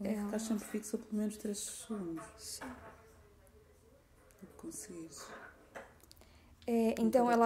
É, ficar sempre fixa pelo menos 3 segundos. Sim. Conseguires. É, então ela